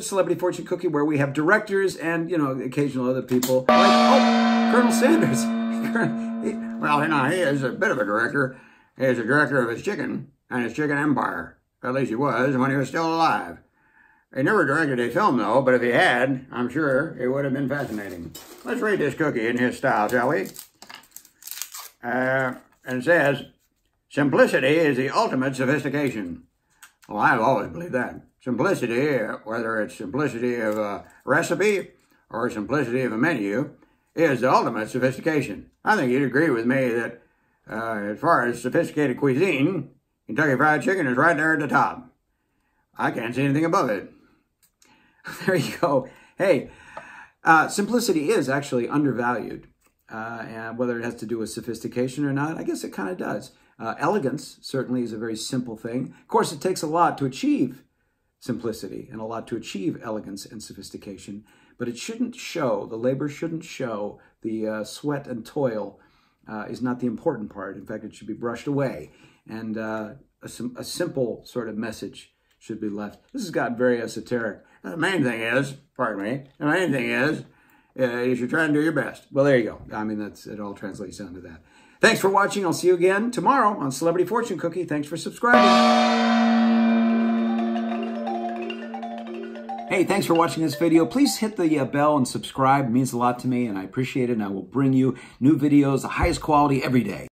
for Celebrity Fortune Cookie, where we have directors and, you know, occasional other people. Like, oh, Colonel Sanders. well, you know, he is a bit of a director. He is a director of his chicken and his chicken empire. At least he was when he was still alive. He never directed a film, though, but if he had, I'm sure it would have been fascinating. Let's read this cookie in his style, shall we? Uh, and it says, Simplicity is the ultimate sophistication. Well, I've always believed that. Simplicity, whether it's simplicity of a recipe or simplicity of a menu, is the ultimate sophistication. I think you'd agree with me that uh, as far as sophisticated cuisine, Kentucky Fried Chicken is right there at the top. I can't see anything above it. there you go. Hey, uh, simplicity is actually undervalued. Uh, and whether it has to do with sophistication or not, I guess it kind of does. Uh, elegance certainly is a very simple thing. Of course, it takes a lot to achieve simplicity and a lot to achieve elegance and sophistication, but it shouldn't show, the labor shouldn't show, the uh, sweat and toil uh, is not the important part. In fact, it should be brushed away. And uh, a, a simple sort of message should be left. This has gotten very esoteric. The main thing is, pardon me, the main thing is, uh, you should try and do your best. Well, there you go. I mean, that's it all translates down to that. Thanks for watching. I'll see you again tomorrow on Celebrity Fortune Cookie. Thanks for subscribing. Hey, thanks for watching this video. Please hit the uh, bell and subscribe. It means a lot to me, and I appreciate it, and I will bring you new videos, the highest quality every day.